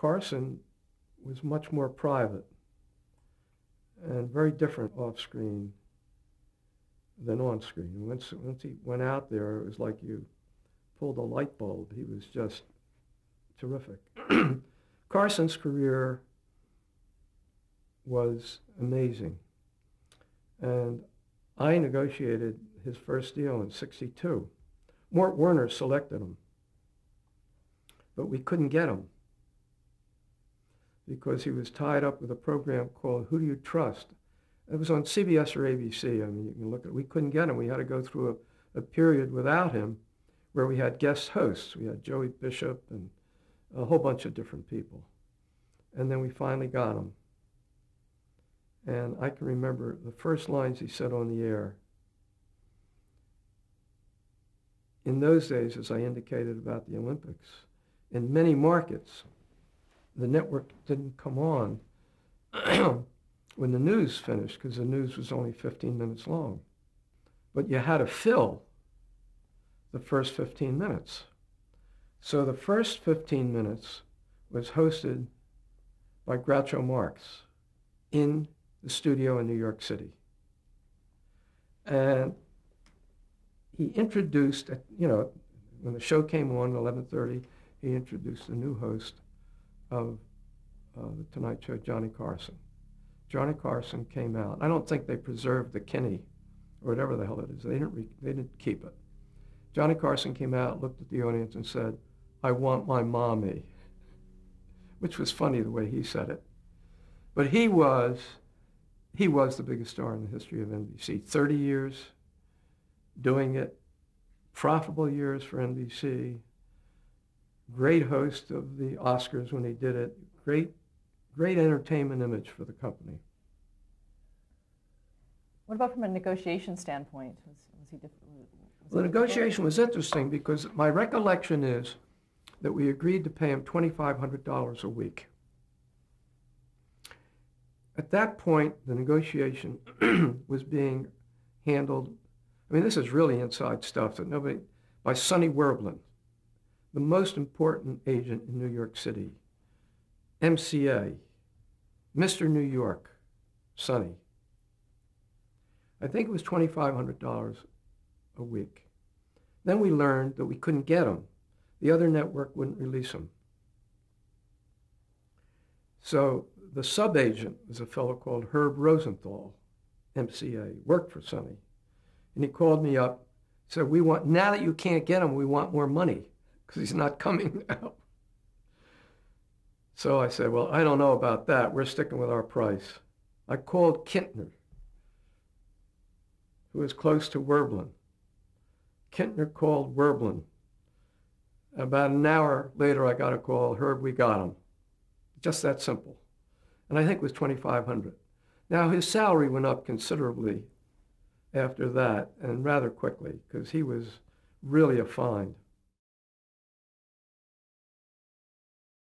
Carson was much more private and very different off screen than on screen. Once, once he went out there, it was like you pulled a light bulb. He was just terrific. Carson's career was amazing. And I negotiated his first deal in 62. Mort Werner selected him. But we couldn't get him because he was tied up with a program called Who Do You Trust? It was on CBS or ABC. I mean, you can look at We couldn't get him. We had to go through a, a period without him where we had guest hosts. We had Joey Bishop and a whole bunch of different people. And then we finally got him. And I can remember the first lines he said on the air. In those days, as I indicated about the Olympics, in many markets, the network didn't come on when the news finished because the news was only 15 minutes long. But you had to fill the first 15 minutes. So the first 15 minutes was hosted by Groucho Marx in the studio in New York City. And he introduced, you know, when the show came on at 11.30, he introduced a new host of uh, the Tonight Show, Johnny Carson. Johnny Carson came out. I don't think they preserved the Kinney or whatever the hell it is. They didn't, re- they didn't keep it. Johnny Carson came out, looked at the audience, and said, I want my mommy, which was funny the way he said it. But he was, he was the biggest star in the history of NBC. 30 years doing it, profitable years for NBC, great host of the Oscars when he did it, great, great entertainment image for the company. What about from a negotiation standpoint? Was, was he diff- was well, the he negotiation was interesting because my recollection is that we agreed to pay him $2,500 a week. At that point, the negotiation was being handled. I mean, this is really inside stuff that nobody, by Sonny Werblin, the most important agent in New York City, MCA, Mr. New York, Sonny. I think it was $2,500 a week. Then we learned that we couldn't get him. The other network wouldn't release him. So the sub-agent was a fellow called Herb Rosenthal, MCA, worked for Sonny. And he called me up, said, we want, now that you can't get him, we want more money because he's not coming now. So I said, well, I don't know about that. We're sticking with our price. I called Kintner, who was close to Werblin. Kintner called Werblin. About an hour later, I got a call, Herb, we got him. Just that simple. And I think it was 2500 Now, his salary went up considerably after that, and rather quickly, because he was really a find.